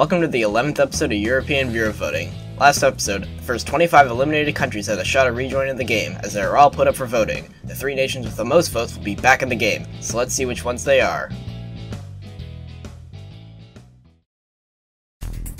Welcome to the 11th episode of European Viewer Voting. Last episode, the first 25 eliminated countries had a shot at rejoining the game, as they are all put up for voting. The three nations with the most votes will be back in the game, so let's see which ones they are.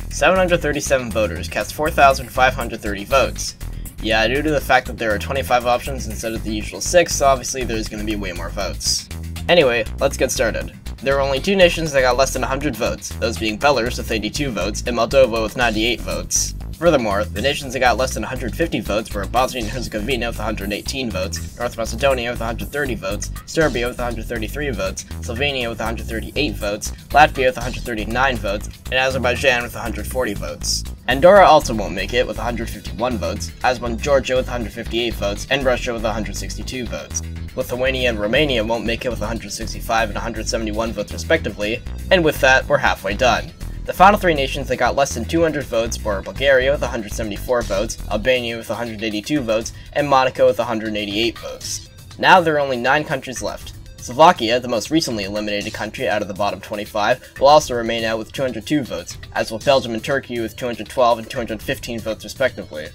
737 voters cast 4,530 votes. Yeah, due to the fact that there are 25 options instead of the usual 6, obviously there's going to be way more votes. Anyway, let's get started. There were only two nations that got less than 100 votes, those being Belarus with 82 votes and Moldova with 98 votes. Furthermore, the nations that got less than 150 votes were Bosnia and Herzegovina with 118 votes, North Macedonia with 130 votes, Serbia with 133 votes, Slovenia with 138 votes, Latvia with 139 votes, and Azerbaijan with 140 votes. Andorra also won't make it with 151 votes, as won Georgia with 158 votes, and Russia with 162 votes. Lithuania and Romania won't make it with 165 and 171 votes respectively, and with that, we're halfway done. The final three nations that got less than 200 votes were Bulgaria with 174 votes, Albania with 182 votes, and Monaco with 188 votes. Now there are only 9 countries left. Slovakia, the most recently eliminated country out of the bottom 25, will also remain out with 202 votes, as will Belgium and Turkey with 212 and 215 votes respectively.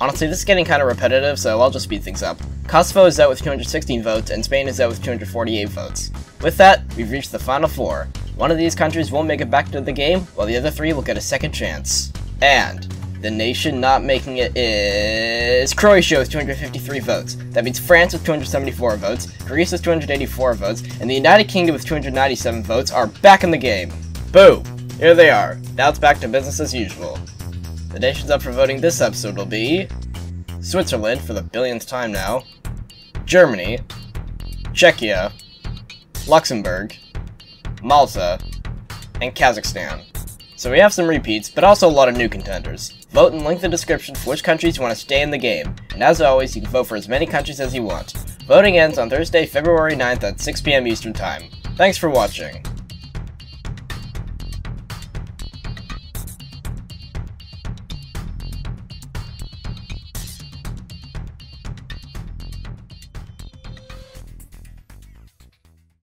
Honestly, this is getting kind of repetitive, so I'll just speed things up. Kosovo is out with 216 votes, and Spain is out with 248 votes. With that, we've reached the final four. One of these countries won't make it back to the game, while the other three will get a second chance. And the nation not making it is Croatia with 253 votes. That means France with 274 votes, Greece with 284 votes, and the United Kingdom with 297 votes are back in the game. Boom! Here they are. Now it's back to business as usual. The nations up for voting this episode will be Switzerland for the billionth time now, Germany, Czechia, Luxembourg, Malta, and Kazakhstan. So we have some repeats, but also a lot of new contenders. Vote and link the description for which countries you want to stay in the game, and as always, you can vote for as many countries as you want. Voting ends on Thursday, February 9th at 6pm Eastern Time. Thanks for watching.